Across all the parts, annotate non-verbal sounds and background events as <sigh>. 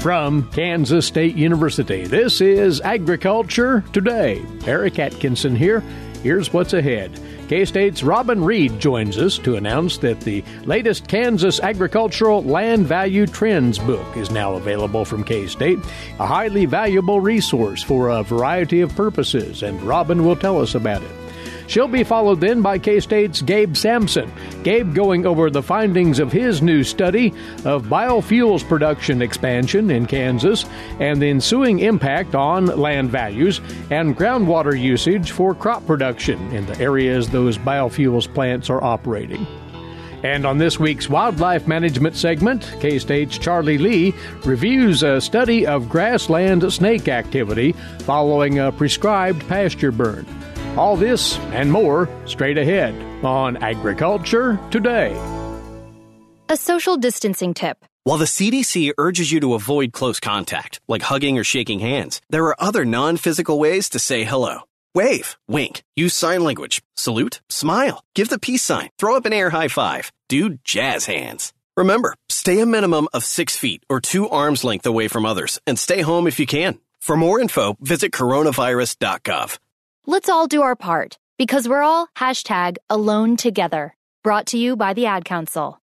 From Kansas State University, this is Agriculture Today. Eric Atkinson here. Here's what's ahead. K State's Robin Reid joins us to announce that the latest Kansas Agricultural Land Value Trends book is now available from K State, a highly valuable resource for a variety of purposes, and Robin will tell us about it. She'll be followed then by K State's Gabe Sampson. Gabe going over the findings of his new study of biofuels production expansion in Kansas and the ensuing impact on land values and groundwater usage for crop production in the areas those biofuels plants are operating. And on this week's Wildlife Management segment, K State's Charlie Lee reviews a study of grassland snake activity following a prescribed pasture burn. All this and more straight ahead on Agriculture Today. A social distancing tip. While the CDC urges you to avoid close contact, like hugging or shaking hands, there are other non physical ways to say hello. Wave, wink, use sign language, salute, smile, give the peace sign, throw up an air high five, do jazz hands. Remember, stay a minimum of six feet or two arms length away from others and stay home if you can. For more info, visit coronavirus.gov. Let's all do our part because we're all hashtag alone together. Brought to you by the Ad Council.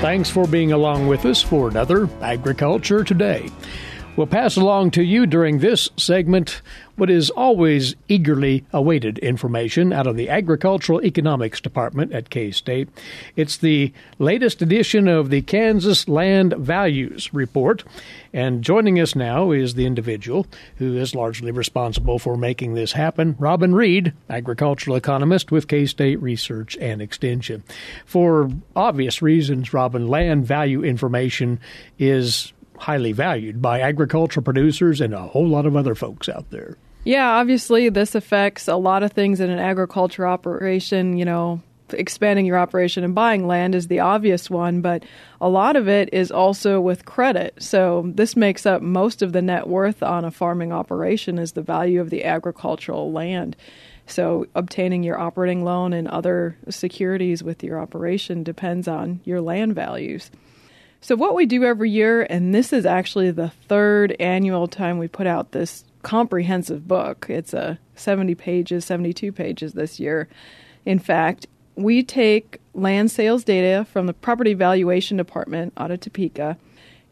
Thanks for being along with us for another Agriculture Today. We'll pass along to you during this segment what is always eagerly awaited information out of the Agricultural Economics Department at K State. It's the latest edition of the Kansas Land Values Report. And joining us now is the individual who is largely responsible for making this happen, Robin Reid, agricultural economist with K State Research and Extension. For obvious reasons, Robin, land value information is highly valued by agricultural producers and a whole lot of other folks out there. Yeah, obviously, this affects a lot of things in an agriculture operation. You know, expanding your operation and buying land is the obvious one, but a lot of it is also with credit. So this makes up most of the net worth on a farming operation is the value of the agricultural land. So obtaining your operating loan and other securities with your operation depends on your land values. So, what we do every year, and this is actually the third annual time we put out this comprehensive book. It's a 70 pages, 72 pages this year. In fact, we take land sales data from the Property Valuation Department out of Topeka,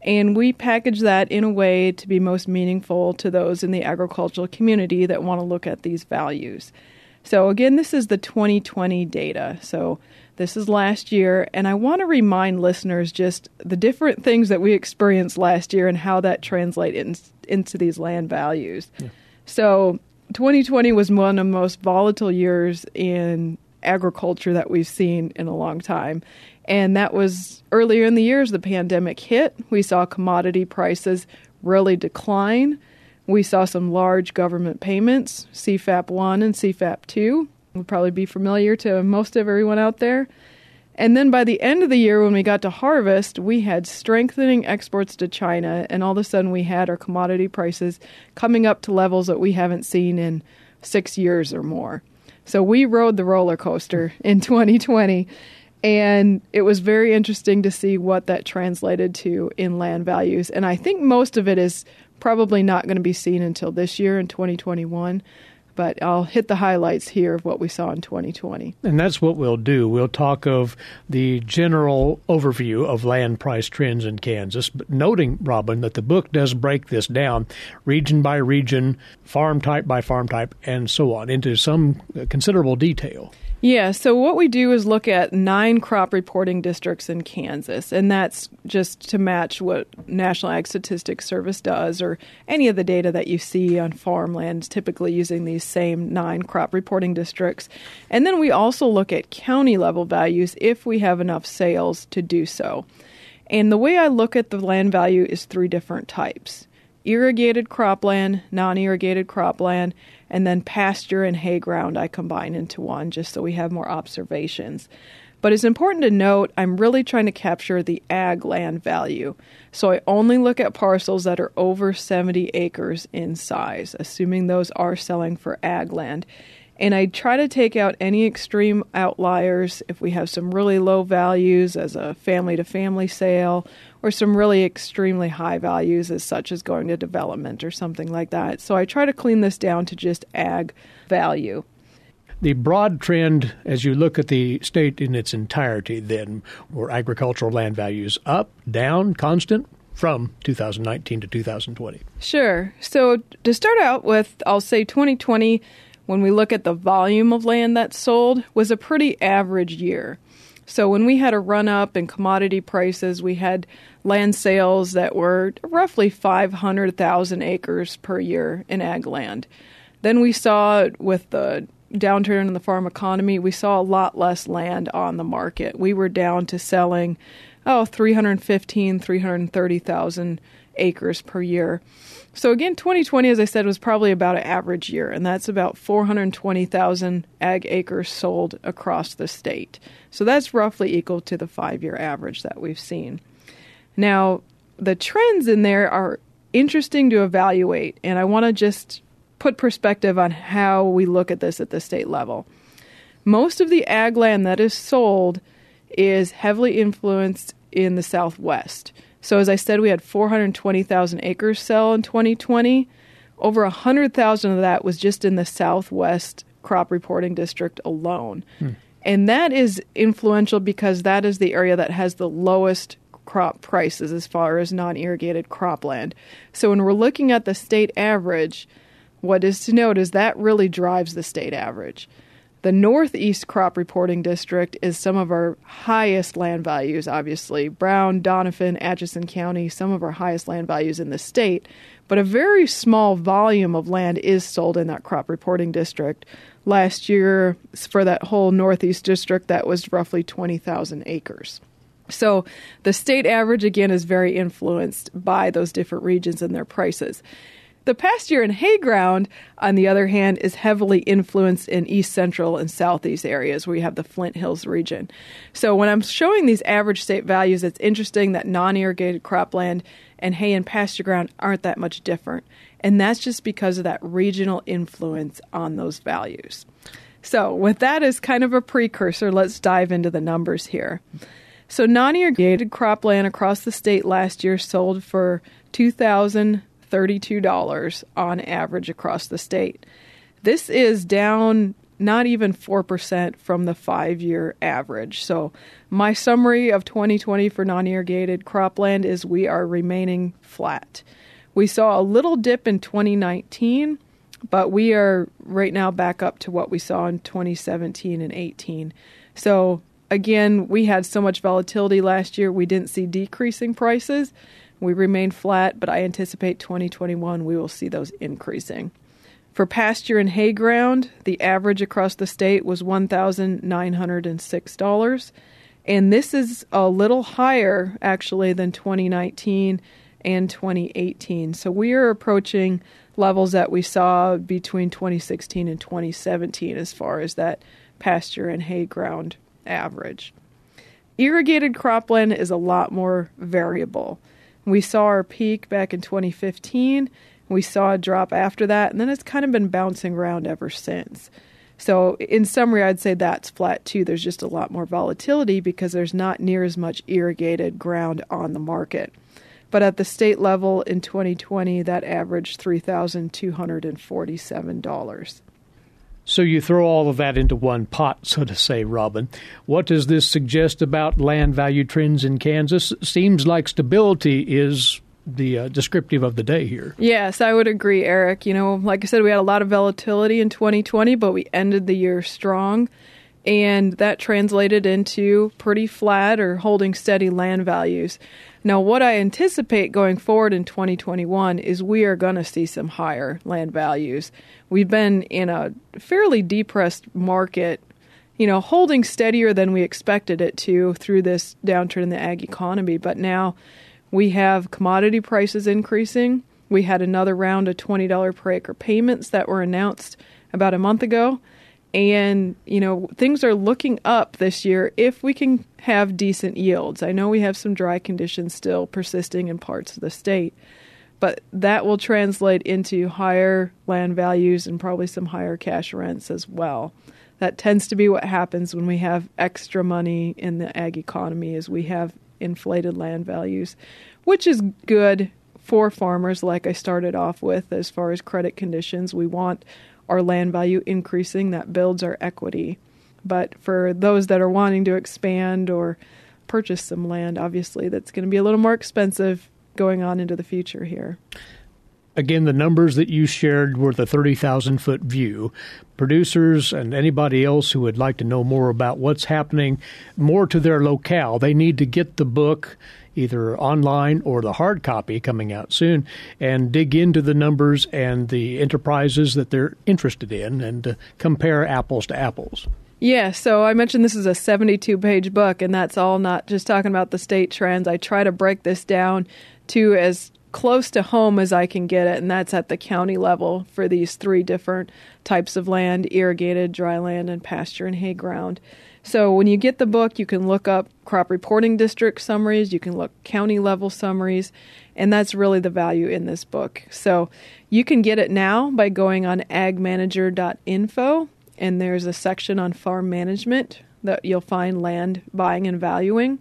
and we package that in a way to be most meaningful to those in the agricultural community that want to look at these values. So, again, this is the 2020 data. So, this is last year, and I want to remind listeners just the different things that we experienced last year and how that translates in, into these land values. Yeah. So, 2020 was one of the most volatile years in agriculture that we've seen in a long time. And that was earlier in the years the pandemic hit. We saw commodity prices really decline. We saw some large government payments, CFAP 1 and CFAP 2, would probably be familiar to most of everyone out there. And then by the end of the year, when we got to harvest, we had strengthening exports to China, and all of a sudden we had our commodity prices coming up to levels that we haven't seen in six years or more. So we rode the roller coaster <laughs> in 2020, and it was very interesting to see what that translated to in land values. And I think most of it is probably not going to be seen until this year in 2021 but I'll hit the highlights here of what we saw in 2020. And that's what we'll do. We'll talk of the general overview of land price trends in Kansas, but noting, Robin, that the book does break this down region by region, farm type by farm type, and so on into some considerable detail. Yeah, so what we do is look at nine crop reporting districts in Kansas, and that's just to match what National Ag Statistics Service does or any of the data that you see on farmland, typically using these same nine crop reporting districts. And then we also look at county level values if we have enough sales to do so. And the way I look at the land value is three different types irrigated cropland, non irrigated cropland, and then pasture and hay ground I combine into one just so we have more observations. But it's important to note I'm really trying to capture the ag land value. So I only look at parcels that are over 70 acres in size, assuming those are selling for ag land. And I try to take out any extreme outliers if we have some really low values as a family to family sale or some really extremely high values as such as going to development or something like that. So I try to clean this down to just ag value. The broad trend, as you look at the state in its entirety, then, were agricultural land values up, down, constant? from 2019 to 2020? Sure. So, to start out with, I'll say 2020, when we look at the volume of land that's sold, was a pretty average year. So, when we had a run up in commodity prices, we had land sales that were roughly 500,000 acres per year in ag land. Then we saw with the downturn in the farm economy, we saw a lot less land on the market. We were down to selling oh, 315, 330,000 acres per year. So again, 2020, as I said, was probably about an average year, and that's about 420,000 ag acres sold across the state. So that's roughly equal to the five year average that we've seen. Now, the trends in there are interesting to evaluate, and I want to just put perspective on how we look at this at the state level. Most of the ag land that is sold is heavily influenced in the Southwest. So, as I said, we had 420,000 acres sell in 2020. Over 100,000 of that was just in the Southwest crop reporting district alone. Hmm. And that is influential because that is the area that has the lowest crop prices as far as non irrigated cropland. So, when we're looking at the state average, what is to note is that really drives the state average. The Northeast Crop Reporting District is some of our highest land values, obviously. Brown, Doniphan, Atchison County, some of our highest land values in the state. But a very small volume of land is sold in that crop reporting district. Last year, for that whole Northeast district, that was roughly 20,000 acres. So the state average, again, is very influenced by those different regions and their prices. The pasture and hay ground, on the other hand, is heavily influenced in east central and southeast areas where you have the Flint Hills region. So when I'm showing these average state values, it's interesting that non irrigated cropland and hay and pasture ground aren't that much different. And that's just because of that regional influence on those values. So, with that as kind of a precursor, let's dive into the numbers here. So, non irrigated cropland across the state last year sold for 2,000. $32 on average across the state. This is down not even 4% from the five year average. So, my summary of 2020 for non irrigated cropland is we are remaining flat. We saw a little dip in 2019, but we are right now back up to what we saw in 2017 and 18. So, again, we had so much volatility last year, we didn't see decreasing prices. We remain flat, but I anticipate 2021 we will see those increasing. For pasture and hay ground, the average across the state was $1,906. And this is a little higher, actually, than 2019 and 2018. So we are approaching levels that we saw between 2016 and 2017 as far as that pasture and hay ground average. Irrigated cropland is a lot more variable. We saw our peak back in 2015. We saw a drop after that, and then it's kind of been bouncing around ever since. So, in summary, I'd say that's flat too. There's just a lot more volatility because there's not near as much irrigated ground on the market. But at the state level in 2020, that averaged $3,247. So you throw all of that into one pot, so to say, Robin. What does this suggest about land value trends in Kansas? Seems like stability is the uh, descriptive of the day here. Yes, I would agree, Eric. You know, like I said, we had a lot of volatility in 2020, but we ended the year strong. And that translated into pretty flat or holding steady land values. Now, what I anticipate going forward in 2021 is we are going to see some higher land values. We've been in a fairly depressed market, you know, holding steadier than we expected it to through this downturn in the ag economy. But now we have commodity prices increasing. We had another round of $20 per acre payments that were announced about a month ago and you know things are looking up this year if we can have decent yields. I know we have some dry conditions still persisting in parts of the state, but that will translate into higher land values and probably some higher cash rents as well. That tends to be what happens when we have extra money in the ag economy is we have inflated land values, which is good for farmers like I started off with as far as credit conditions. We want our land value increasing that builds our equity. But for those that are wanting to expand or purchase some land, obviously that's going to be a little more expensive going on into the future here. Again, the numbers that you shared were the 30,000 foot view. Producers and anybody else who would like to know more about what's happening more to their locale, they need to get the book either online or the hard copy coming out soon and dig into the numbers and the enterprises that they're interested in and uh, compare apples to apples. Yeah, so I mentioned this is a 72 page book, and that's all not just talking about the state trends. I try to break this down to as close to home as I can get it, and that's at the county level for these three different types of land irrigated, dry land, and pasture and hay ground. So when you get the book, you can look up crop reporting district summaries, you can look county level summaries, and that's really the value in this book. So you can get it now by going on agmanager.info and there's a section on farm management that you'll find land buying and valuing.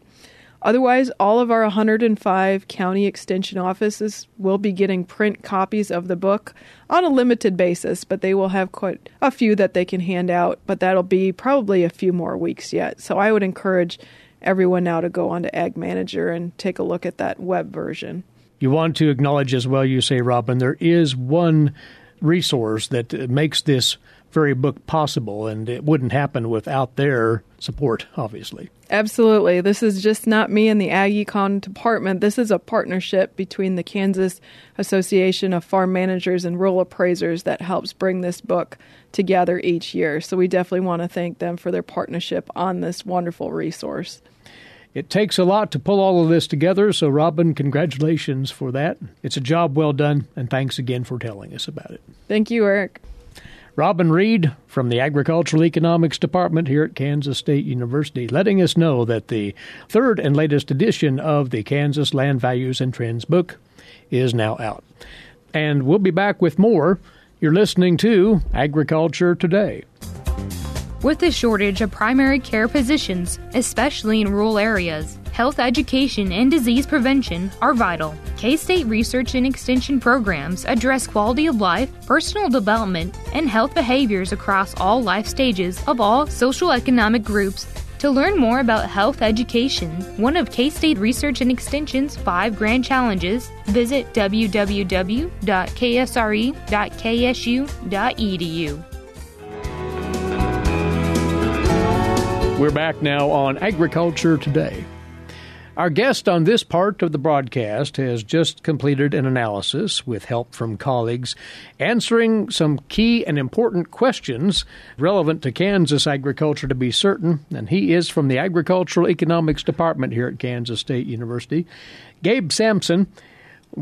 Otherwise, all of our 105 county extension offices will be getting print copies of the book on a limited basis, but they will have quite a few that they can hand out, but that'll be probably a few more weeks yet. So I would encourage everyone now to go onto Ag Manager and take a look at that web version. You want to acknowledge as well, you say, Robin, there is one resource that makes this very book possible, and it wouldn't happen without their support, obviously. Absolutely. This is just not me and the Ag Econ department. This is a partnership between the Kansas Association of Farm Managers and Rural Appraisers that helps bring this book together each year. So we definitely want to thank them for their partnership on this wonderful resource. It takes a lot to pull all of this together, so Robin, congratulations for that. It's a job well done, and thanks again for telling us about it. Thank you, Eric. Robin Reid from the Agricultural Economics Department here at Kansas State University, letting us know that the third and latest edition of the Kansas Land Values and Trends book is now out. And we'll be back with more. You're listening to Agriculture Today. With the shortage of primary care physicians, especially in rural areas, health education and disease prevention are vital. K State research and extension programs address quality of life, personal development, and health behaviors across all life stages of all social economic groups. To learn more about health education, one of K State Research and Extension's five grand challenges, visit www.ksre.ksu.edu. We're back now on Agriculture Today. Our guest on this part of the broadcast has just completed an analysis with help from colleagues answering some key and important questions relevant to Kansas agriculture to be certain, and he is from the Agricultural Economics Department here at Kansas State University. Gabe Sampson.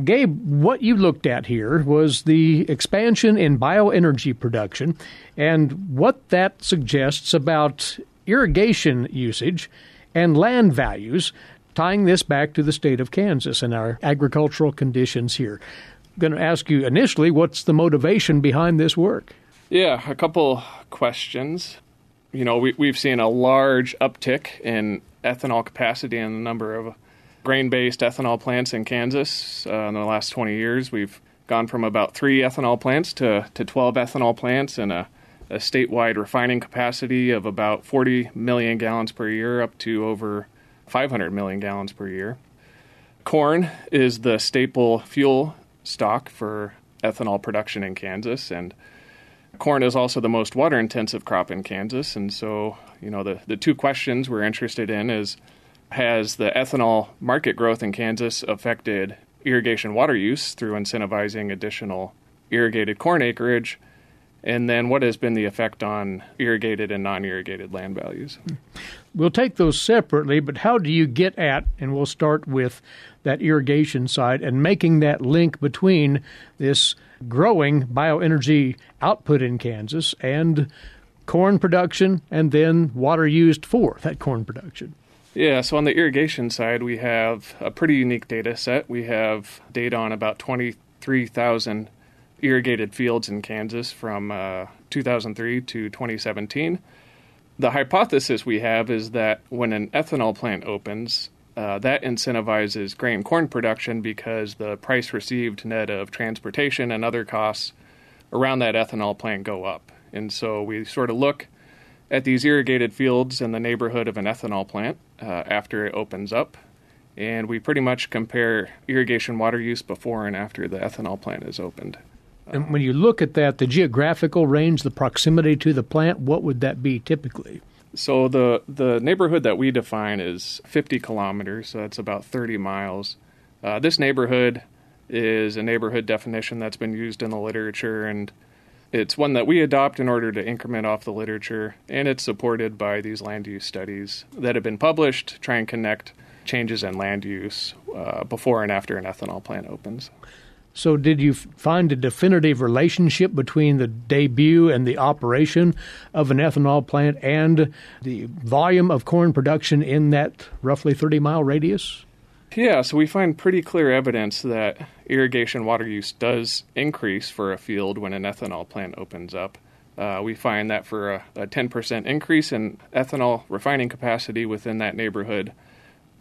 Gabe, what you looked at here was the expansion in bioenergy production and what that suggests about irrigation usage and land values, tying this back to the state of Kansas and our agricultural conditions here. I'm going to ask you initially what's the motivation behind this work? Yeah, a couple questions. You know, we, we've seen a large uptick in ethanol capacity and the number of grain based ethanol plants in Kansas uh, in the last 20 years. We've gone from about three ethanol plants to, to 12 ethanol plants and a a statewide refining capacity of about 40 million gallons per year up to over 500 million gallons per year. Corn is the staple fuel stock for ethanol production in Kansas, and corn is also the most water intensive crop in Kansas. And so, you know, the, the two questions we're interested in is has the ethanol market growth in Kansas affected irrigation water use through incentivizing additional irrigated corn acreage? And then what has been the effect on irrigated and non irrigated land values? We'll take those separately, but how do you get at, and we'll start with that irrigation side and making that link between this growing bioenergy output in Kansas and corn production and then water used for that corn production? Yeah, so on the irrigation side, we have a pretty unique data set. We have data on about 20 3,000 irrigated fields in Kansas from uh, 2003 to 2017. The hypothesis we have is that when an ethanol plant opens, uh, that incentivizes grain corn production because the price received net of transportation and other costs around that ethanol plant go up. And so we sort of look at these irrigated fields in the neighborhood of an ethanol plant uh, after it opens up. And we pretty much compare irrigation water use before and after the ethanol plant is opened. And when you look at that, the geographical range, the proximity to the plant, what would that be typically? So the the neighborhood that we define is 50 kilometers, so that's about 30 miles. Uh, this neighborhood is a neighborhood definition that's been used in the literature, and it's one that we adopt in order to increment off the literature, and it's supported by these land use studies that have been published to try and connect changes in land use uh, before and after an ethanol plant opens. So, did you find a definitive relationship between the debut and the operation of an ethanol plant and the volume of corn production in that roughly 30 mile radius? Yeah, so we find pretty clear evidence that irrigation water use does increase for a field when an ethanol plant opens up. Uh, we find that for a, a 10% increase in ethanol refining capacity within that neighborhood,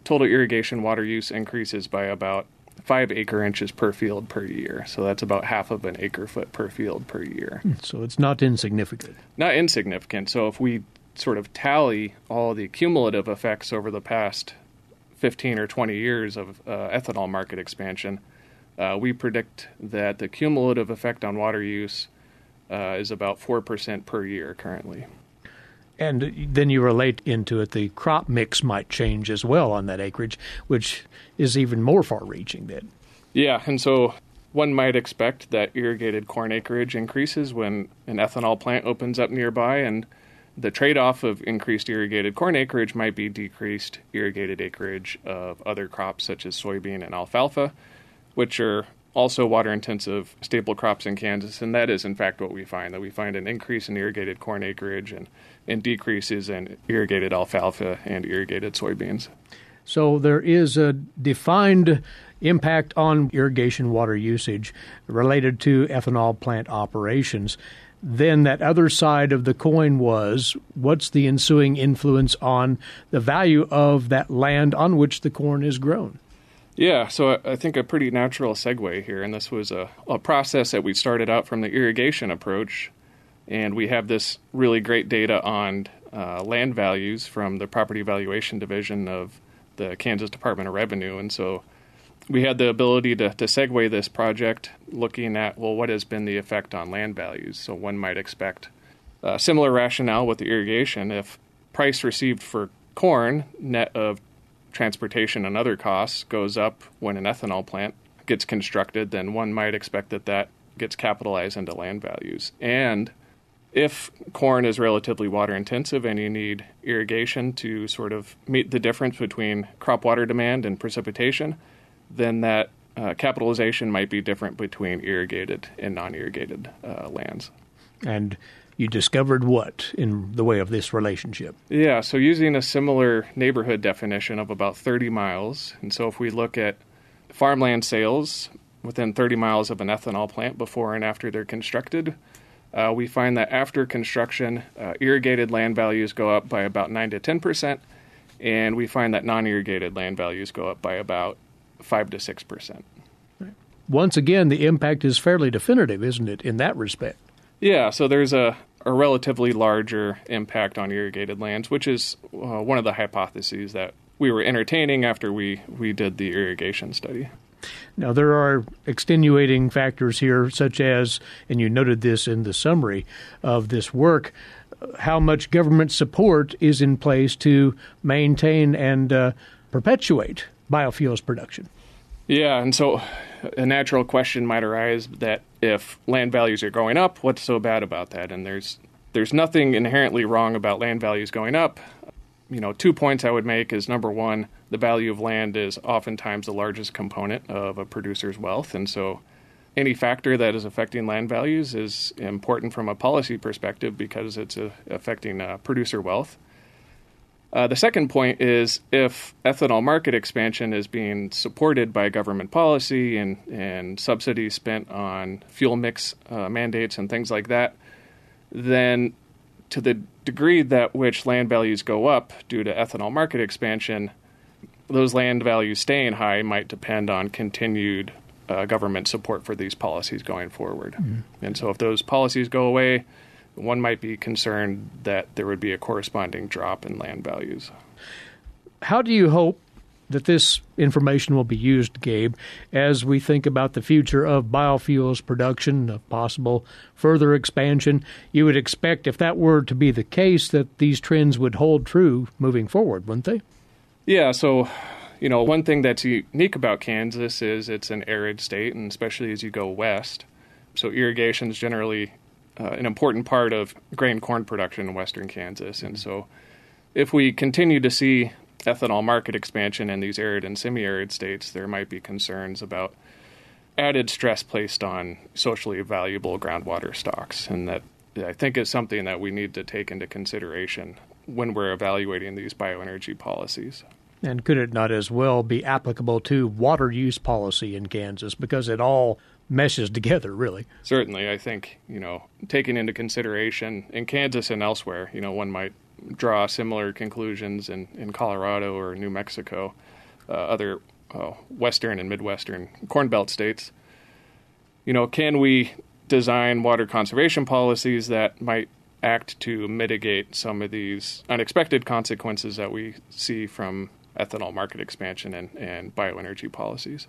total irrigation water use increases by about five acre inches per field per year. So that's about half of an acre foot per field per year. Hmm, so it's not insignificant. Not insignificant. So if we sort of tally all the cumulative effects over the past 15 or 20 years of uh, ethanol market expansion, uh, we predict that the cumulative effect on water use uh, is about 4% per year currently. And then you relate into it the crop mix might change as well on that acreage, which is even more far reaching then. Yeah, and so one might expect that irrigated corn acreage increases when an ethanol plant opens up nearby, and the trade off of increased irrigated corn acreage might be decreased irrigated acreage of other crops such as soybean and alfalfa, which are also water intensive staple crops in Kansas, and that is in fact what we find that we find an increase in irrigated corn acreage and, and decreases in irrigated alfalfa and irrigated soybeans. So there is a defined impact on irrigation water usage related to ethanol plant operations. Then that other side of the coin was what's the ensuing influence on the value of that land on which the corn is grown? Yeah, so I think a pretty natural segue here, and this was a, a process that we started out from the irrigation approach, and we have this really great data on uh, land values from the Property Valuation Division of the Kansas Department of Revenue, and so we had the ability to, to segue this project looking at well, what has been the effect on land values? So one might expect a similar rationale with the irrigation. If price received for corn net of transportation and other costs goes up when an ethanol plant gets constructed, then one might expect that that gets capitalized into land values. And if corn is relatively water intensive and you need irrigation to sort of meet the difference between crop water demand and precipitation, then that uh, capitalization might be different between irrigated and non irrigated uh, lands. And you discovered what in the way of this relationship? Yeah, so using a similar neighborhood definition of about 30 miles. And so if we look at farmland sales within 30 miles of an ethanol plant before and after they're constructed, uh, we find that after construction, uh, irrigated land values go up by about 9 to 10 percent, and we find that non irrigated land values go up by about 5 to 6 percent. Once again, the impact is fairly definitive, isn't it, in that respect? Yeah, so there's a, a relatively larger impact on irrigated lands, which is uh, one of the hypotheses that we were entertaining after we, we did the irrigation study. Now, there are extenuating factors here, such as, and you noted this in the summary of this work, how much government support is in place to maintain and uh, perpetuate biofuels production. Yeah, and so a natural question might arise that if land values are going up, what's so bad about that? And there's there's nothing inherently wrong about land values going up. You know, two points I would make is number one, the value of land is oftentimes the largest component of a producer's wealth, and so any factor that is affecting land values is important from a policy perspective because it's uh, affecting uh, producer wealth. Uh, the second point is if ethanol market expansion is being supported by government policy and, and subsidies spent on fuel mix uh, mandates and things like that, then to the degree that which land values go up due to ethanol market expansion, those land values staying high might depend on continued uh, government support for these policies going forward. Mm-hmm. And so if those policies go away, one might be concerned that there would be a corresponding drop in land values. How do you hope that this information will be used, Gabe, as we think about the future of biofuels production, of possible further expansion? You would expect, if that were to be the case, that these trends would hold true moving forward, wouldn't they? Yeah, so you know, one thing that's unique about Kansas is it's an arid state, and especially as you go west. So irrigation is generally uh, an important part of grain corn production in western Kansas. And so, if we continue to see ethanol market expansion in these arid and semi arid states, there might be concerns about added stress placed on socially valuable groundwater stocks. And that I think is something that we need to take into consideration when we're evaluating these bioenergy policies. And could it not as well be applicable to water use policy in Kansas because it all meshes together, really. Certainly, I think you know taking into consideration in Kansas and elsewhere, you know, one might draw similar conclusions in in Colorado or New Mexico, uh, other uh, western and midwestern corn belt states. You know, can we design water conservation policies that might act to mitigate some of these unexpected consequences that we see from ethanol market expansion and, and bioenergy policies?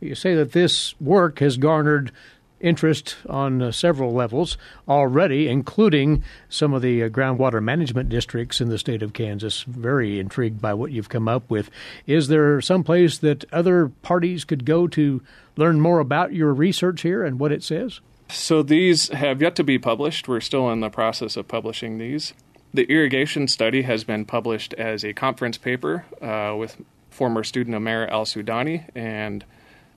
You say that this work has garnered interest on uh, several levels already, including some of the uh, groundwater management districts in the state of Kansas. Very intrigued by what you've come up with. Is there some place that other parties could go to learn more about your research here and what it says? So these have yet to be published. We're still in the process of publishing these. The irrigation study has been published as a conference paper uh, with former student Amer Al Sudani and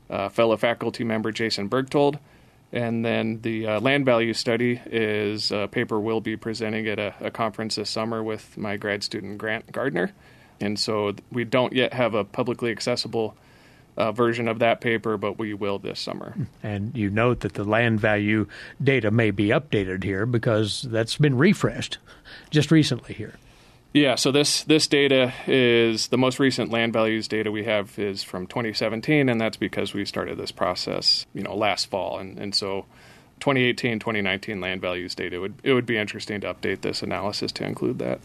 uh, fellow faculty member Jason Bergtold. And then the uh, land value study is a paper we'll be presenting at a, a, conference this summer with my grad student Grant Gardner. And so we don't yet have a publicly accessible uh, version of that paper, but we will this summer. And you note that the land value data may be updated here because that's been refreshed just recently here. Yeah, so this this data is the most recent land values data we have is from 2017, and that's because we started this process, you know, last fall, and and so 2018, 2019 land values data would it would be interesting to update this analysis to include that.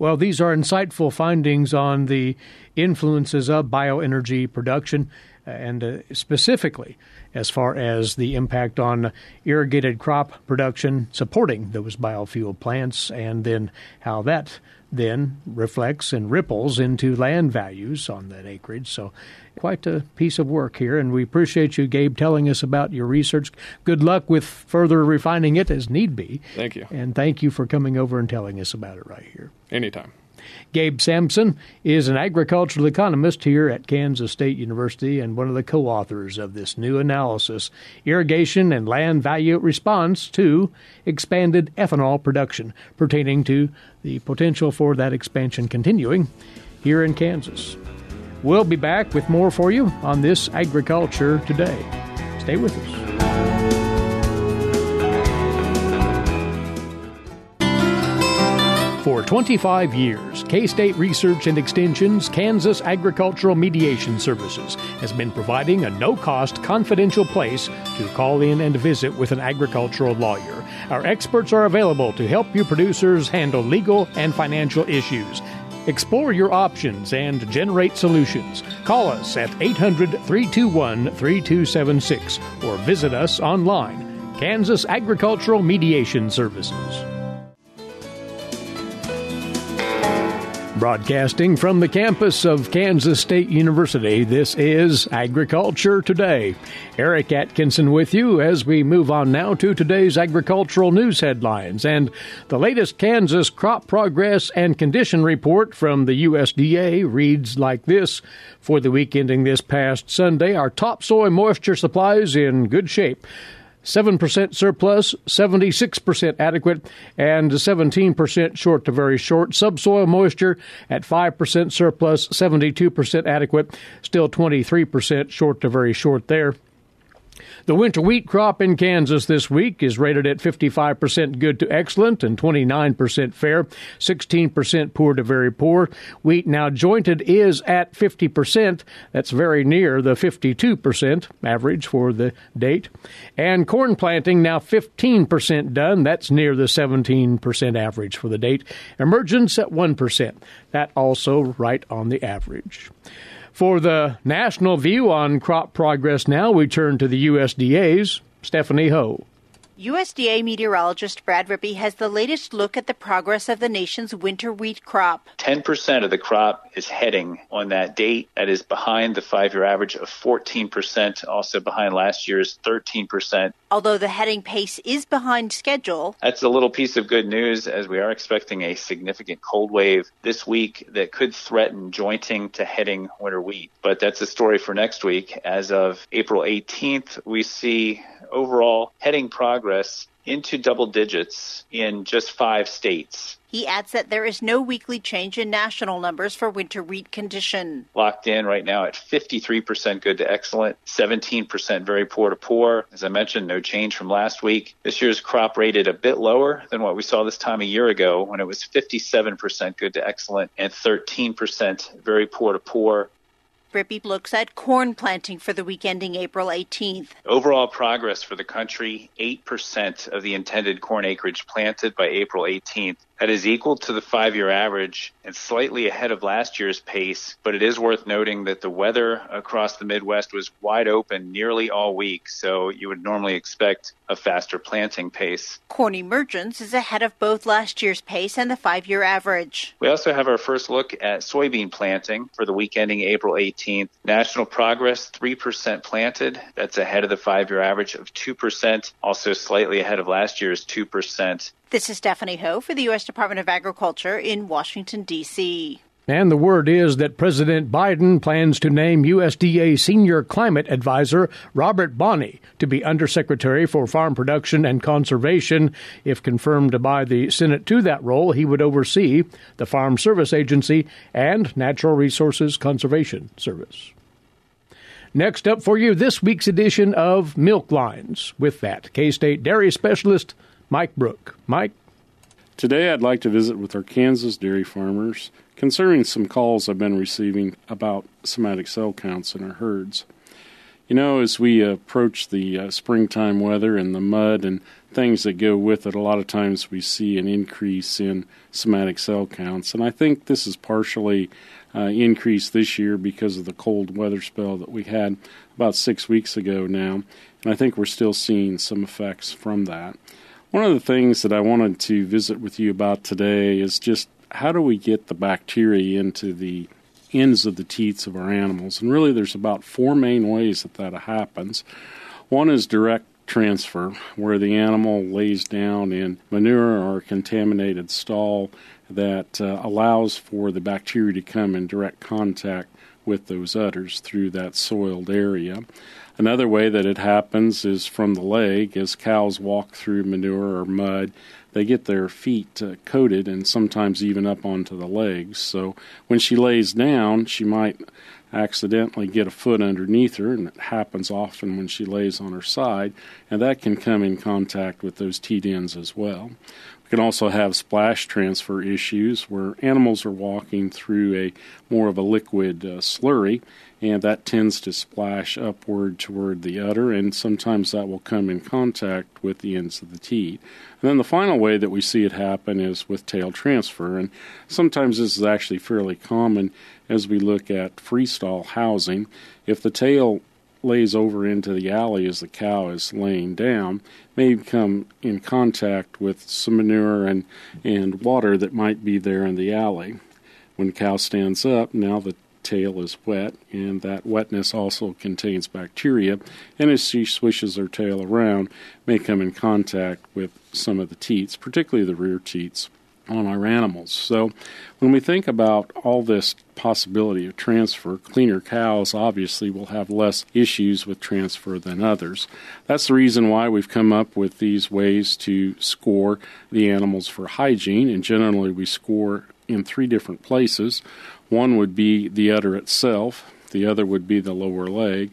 Well, these are insightful findings on the influences of bioenergy production, and uh, specifically as far as the impact on irrigated crop production supporting those biofuel plants, and then how that then reflects and ripples into land values on that acreage. So, quite a piece of work here, and we appreciate you, Gabe, telling us about your research. Good luck with further refining it as need be. Thank you. And thank you for coming over and telling us about it right here. Anytime. Gabe Sampson is an agricultural economist here at Kansas State University and one of the co authors of this new analysis Irrigation and Land Value Response to Expanded Ethanol Production, pertaining to the potential for that expansion continuing here in Kansas. We'll be back with more for you on this Agriculture Today. Stay with us. For 25 years, K State Research and Extension's Kansas Agricultural Mediation Services has been providing a no cost, confidential place to call in and visit with an agricultural lawyer. Our experts are available to help you producers handle legal and financial issues. Explore your options and generate solutions. Call us at 800 321 3276 or visit us online. Kansas Agricultural Mediation Services. Broadcasting from the campus of Kansas State University, this is Agriculture Today. Eric Atkinson with you as we move on now to today's agricultural news headlines and the latest Kansas crop progress and condition report from the USDA reads like this. For the week ending this past Sunday, our top topsoil moisture supplies in good shape. 7% surplus, 76% adequate, and 17% short to very short. Subsoil moisture at 5% surplus, 72% adequate, still 23% short to very short there. The winter wheat crop in Kansas this week is rated at 55% good to excellent and 29% fair, 16% poor to very poor. Wheat now jointed is at 50%. That's very near the 52% average for the date. And corn planting now 15% done. That's near the 17% average for the date. Emergence at 1%. That also right on the average. For the national view on crop progress now, we turn to the USDA's Stephanie Ho. USDA meteorologist Brad Rippey has the latest look at the progress of the nation's winter wheat crop. 10% of the crop is heading on that date. That is behind the five year average of 14%, also behind last year's 13%. Although the heading pace is behind schedule, that's a little piece of good news as we are expecting a significant cold wave this week that could threaten jointing to heading winter wheat. But that's a story for next week. As of April 18th, we see overall heading progress into double digits in just five states. He adds that there is no weekly change in national numbers for winter wheat condition. Locked in right now at 53% good to excellent, 17% very poor to poor. As I mentioned, no change from last week. This year's crop rated a bit lower than what we saw this time a year ago when it was 57% good to excellent and 13% very poor to poor. Rippey looks at corn planting for the week ending April 18th. Overall progress for the country 8% of the intended corn acreage planted by April 18th. That is equal to the five year average and slightly ahead of last year's pace, but it is worth noting that the weather across the Midwest was wide open nearly all week, so you would normally expect a faster planting pace. Corn emergence is ahead of both last year's pace and the five year average. We also have our first look at soybean planting for the week ending April 18th. National progress 3% planted. That's ahead of the five year average of 2%, also slightly ahead of last year's 2%. This is Stephanie Ho for the U.S. Department of Agriculture in Washington, D.C. And the word is that President Biden plans to name USDA Senior Climate Advisor Robert Bonnie to be Undersecretary for Farm Production and Conservation. If confirmed by the Senate to that role, he would oversee the Farm Service Agency and Natural Resources Conservation Service. Next up for you, this week's edition of Milk Lines. With that, K State dairy specialist Mike Brouk. Mike? Today I'd like to visit with our Kansas dairy farmers concerning some calls I've been receiving about somatic cell counts in our herds. You know, as we approach the uh, springtime weather and the mud and things that go with it, a lot of times we see an increase in somatic cell counts. And I think this is partially uh, increased this year because of the cold weather spell that we had about six weeks ago now. And I think we're still seeing some effects from that. One of the things that I wanted to visit with you about today is just how do we get the bacteria into the ends of the teats of our animals? And really, there's about four main ways that that happens. One is direct transfer, where the animal lays down in manure or a contaminated stall that uh, allows for the bacteria to come in direct contact with those udders through that soiled area. Another way that it happens is from the leg as cows walk through manure or mud. They get their feet uh, coated and sometimes even up onto the legs. So when she lays down, she might accidentally get a foot underneath her, and it happens often when she lays on her side, and that can come in contact with those teat ends as well. We can also have splash transfer issues where animals are walking through a more of a liquid uh, slurry and that tends to splash upward toward the udder, and sometimes that will come in contact with the ends of the teat. And then the final way that we see it happen is with tail transfer, and sometimes this is actually fairly common as we look at freestall housing. If the tail lays over into the alley as the cow is laying down may come in contact with some manure and, and water that might be there in the alley. When the cow stands up, now the tail is wet, and that wetness also contains bacteria, and as she swishes her tail around, may come in contact with some of the teats, particularly the rear teats. on our animals. So when we think about all this possibility of transfer, cleaner cows obviously will have less issues with transfer than others. That's the reason why we've come up with these ways to score the animals for hygiene, and generally we score in three different places. One would be the udder itself, the other would be the lower leg,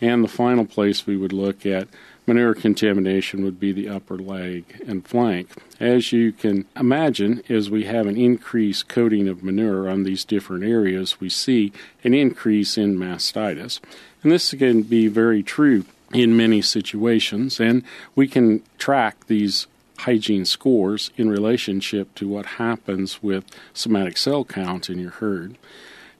and the final place we would look at manure contamination would be the upper leg and flank. As you can imagine, as we have an increased coating of manure on these different areas, we see an increase in mastitis. And this can be very true in many situations, and we can track these hygiene scores in relationship to what happens with somatic cell count in your herd.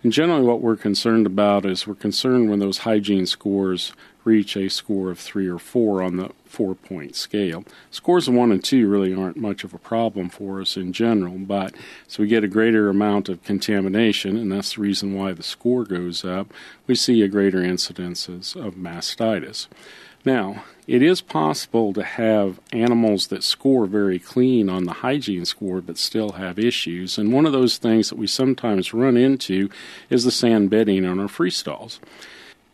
And generally, what we're concerned about is we're concerned when those hygiene scores reach a score of three or four on the four point scale. Scores of one and two really aren't much of a problem for us in general, but so we get a greater amount of contamination, and that's the reason why the score goes up, we see a greater incidences of mastitis. Now, it is possible to have animals that score very clean on the hygiene score but still have issues, and one of those things that we sometimes run into is the sand bedding on our freestalls.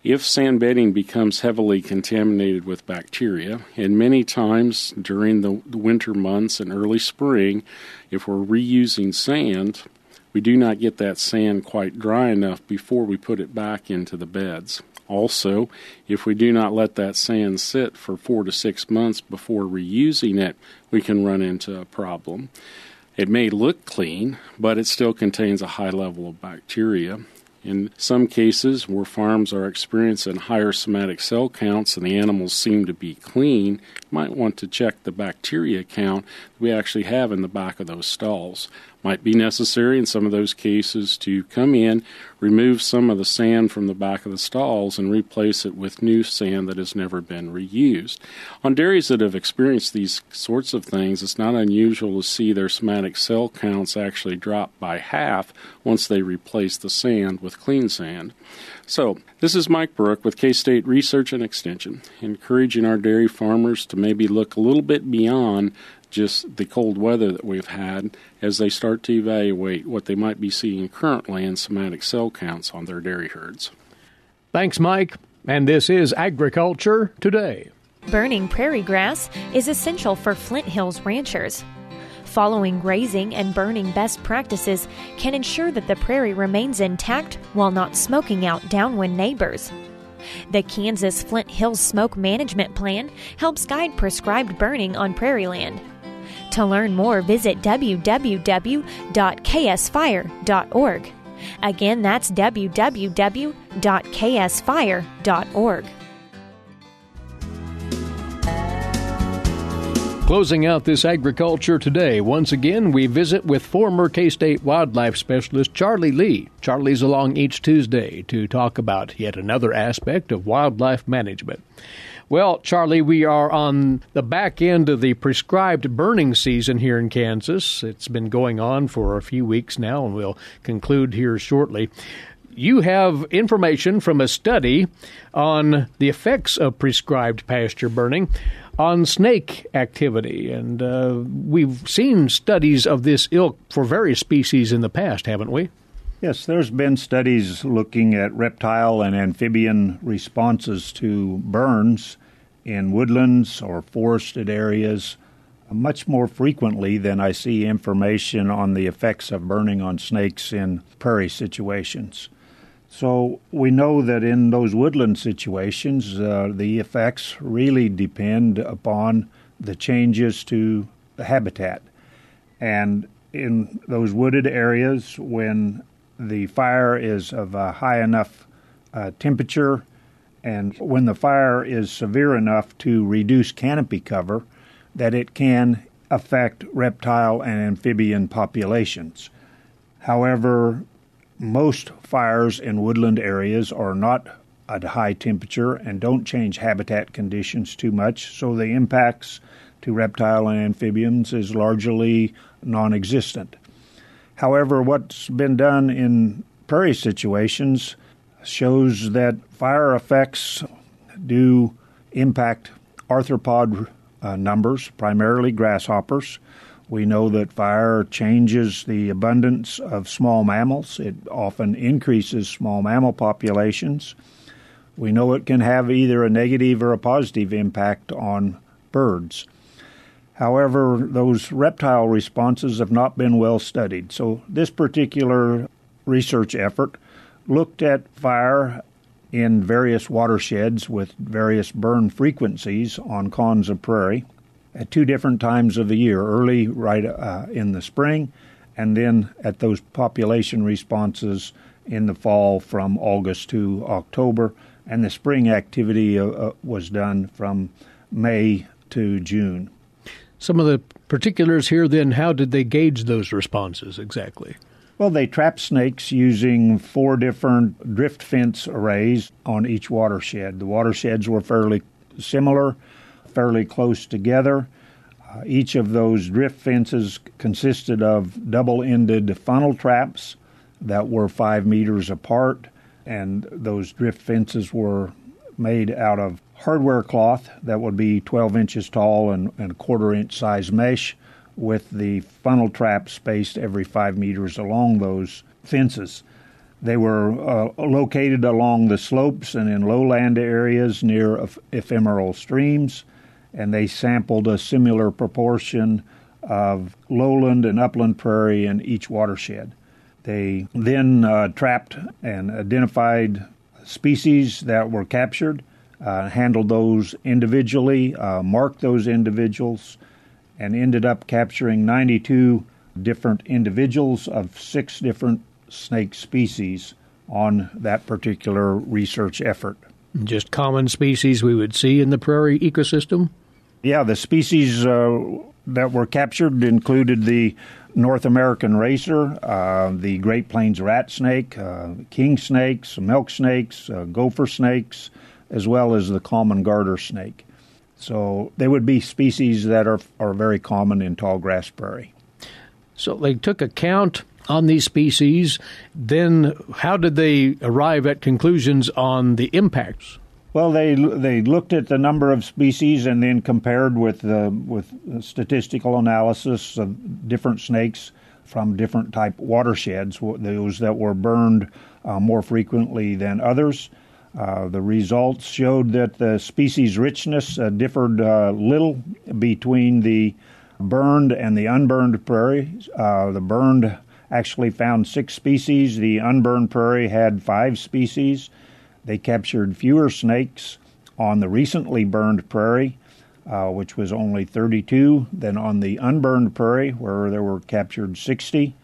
If sand bedding becomes heavily contaminated with bacteria, and many times during the winter months and early spring, if we're reusing sand, we do not get that sand quite dry enough before we put it back into the beds. Also, if we do not let that sand sit for four to six months before reusing it, we can run into a problem. It may look clean, but it still contains a high level of bacteria. In some cases, where farms are experiencing higher somatic cell counts and the animals seem to be clean, you might want to check the bacteria count we actually have in the back of those stalls might be necessary in some of those cases to come in, remove some of the sand from the back of the stalls, and replace it with new sand that has never been reused. On dairies that have experienced these sorts of things, it's not unusual to see their somatic cell counts actually drop by half once they replace the sand with clean sand. So, this is Mike Brouk with K State Research and Extension, encouraging our dairy farmers to maybe look a little bit beyond just the cold weather that we've had as they start to evaluate what they might be seeing currently in somatic cell counts on their dairy herds. Thanks, Mike. And this is Agriculture Today. Burning prairie grass is essential for Flint Hills ranchers. Following grazing and burning best practices can ensure that the prairie remains intact while not smoking out downwind neighbors. The Kansas Flint Hills Smoke Management Plan helps guide prescribed burning on prairie land. To learn more, visit www.ksfire.org. Again, that's www.ksfire.org. Closing out this agriculture today, once again, we visit with former K State wildlife specialist Charlie Lee. Charlie's along each Tuesday to talk about yet another aspect of wildlife management. Well, Charlie, we are on the back end of the prescribed burning season here in Kansas. It's been going on for a few weeks now, and we'll conclude here shortly. You have information from a study on the effects of prescribed pasture burning on snake activity. And uh, we've seen studies of this ilk for various species in the past, haven't we? Yes, there's been studies looking at reptile and amphibian responses to burns in woodlands or forested areas much more frequently than I see information on the effects of burning on snakes in prairie situations. So we know that in those woodland situations, uh, the effects really depend upon the changes to the habitat. And in those wooded areas, when the fire is of a high enough uh, temperature, and when the fire is severe enough to reduce canopy cover, that it can affect reptile and amphibian populations. However, most fires in woodland areas are not at high temperature and don't change habitat conditions too much, so the impacts to reptile and amphibians is largely non existent. However, what's been done in prairie situations shows that fire effects do impact arthropod uh, numbers, primarily grasshoppers, We know that fire changes the abundance of small mammals. It often increases small mammal populations. We know it can have either a negative or a positive impact on birds. However, those reptile responses have not been well studied. So, this particular research effort looked at fire in various watersheds with various burn frequencies on Konza Prairie at two different times of the year early, right uh, in the spring, and then at those population responses in the fall from August to October. And the spring activity uh, uh was done from May to June. Some of the particulars here, then, how did they gauge those responses exactly? Well, they trapped snakes using four different drift fence arrays on each watershed. The watersheds were fairly similar, fairly close together. Uh, each of those drift fences consisted of double ended funnel traps that were five meters apart, and those drift fences were made out of hardware cloth that would be 12 inches tall and, and a quarter inch size mesh with the funnel trap spaced every five meters along those fences. They were uh, located along the slopes and in lowland areas near eph- ephemeral streams, and they sampled a similar proportion of lowland and upland prairie in each watershed. They then uh, trapped and identified species that were captured, uh, handled those individually, uh, marked those individuals, and ended up capturing 92 different individuals of six different snake species on that particular research effort. Just common species we would see in the prairie ecosystem? Yeah, the species uh, that were captured included the North American racer, uh, the Great Plains rat snake, uh, king snakes, milk snakes, uh, gopher snakes, as well as the common garter snake. So they would be species that are, are very common in tall grass prairie. So they took a count on these species. Then, how did they arrive at conclusions on the impacts? Well, they they looked at the number of species and then compared with the with statistical analysis of different snakes from different type watersheds, those that were burned uh, more frequently than others. Uh, the results showed that the species richness uh, differed uh, little between the burned and the unburned prairie. Uh, the burned actually found six species, the unburned prairie had five species. They captured fewer snakes on the recently burned prairie, uh, which was only 32, than on the unburned prairie, where there were captured 60.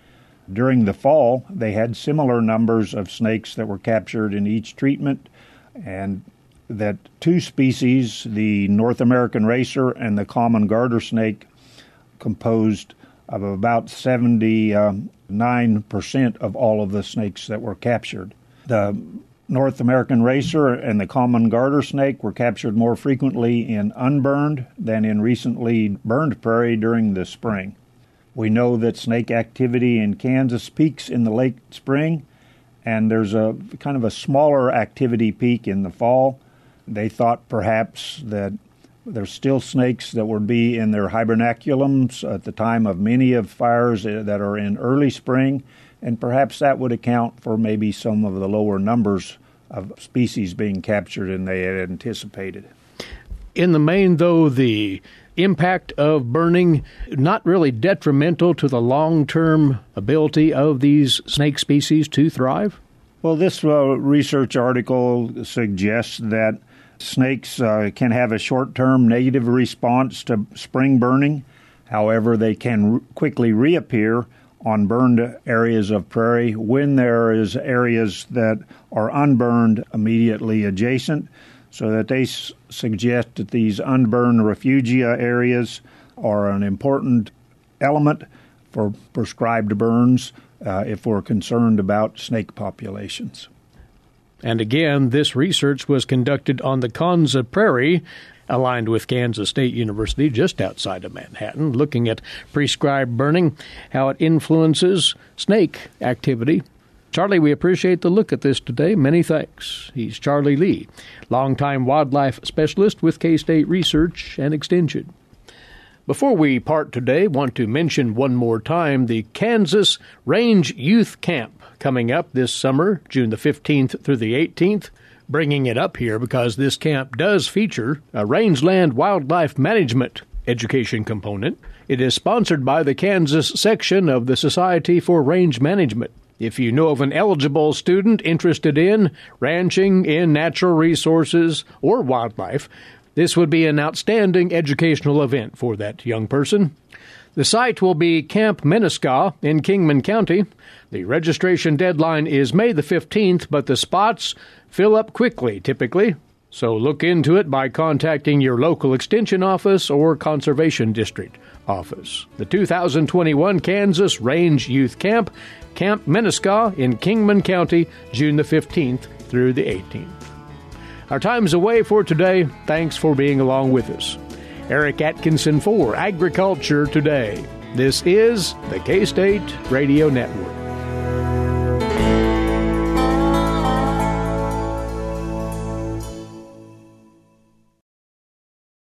During the fall, they had similar numbers of snakes that were captured in each treatment and that two species, the North American racer and the common garter snake, composed of about 79% of all of the snakes that were captured. The North American racer and the common garter snake were captured more frequently in unburned than in recently burned prairie during the spring. We know that snake activity in Kansas peaks in the late spring and there's a kind of a smaller activity peak in the fall. They thought perhaps that there's still snakes that would be in their hibernaculums at the time of many of fires that are in early spring, and perhaps that would account for maybe some of the lower numbers of species being captured than they had anticipated. In the main, though, the impact of burning not really detrimental to the long term ability of these snake species to thrive? Well, this uh, research article suggests that snakes uh, can have a short term negative response to spring burning. However, they can r- quickly reappear on burned areas of prairie when there is areas that are unburned immediately adjacent so that they s- suggest that these unburned refugia areas are an important element for prescribed burns uh, if we're concerned about snake populations. And again, this research was conducted on the Konza Prairie, aligned with Kansas State University just outside of Manhattan, looking at prescribed burning, how it influences snake activity Charlie, we appreciate the look at this today. Many thanks. He's Charlie Lee, longtime wildlife specialist with K State Research and Extension. Before we part today, want to mention one more time the Kansas Range Youth Camp coming up this summer, June the 15th through the 18th. Bringing it up here because this camp does feature a rangeland wildlife management education component. It is sponsored by the Kansas section of the Society for Range Management. If you know of an eligible student interested in ranching in natural resources or wildlife, this would be an outstanding educational event for that young person. The site will be Camp Mennoscah in Kingman County. The registration deadline is May the 15th, but the spots fill up quickly typically. So look into it by contacting your local extension office or conservation district office. The 2021 Kansas Range Youth Camp, Camp Mennoscah in Kingman County, June the 15th through the 18th. Our time's away for today. Thanks for being along with us. Eric Atkinson for Agriculture Today. This is the K State Radio Network.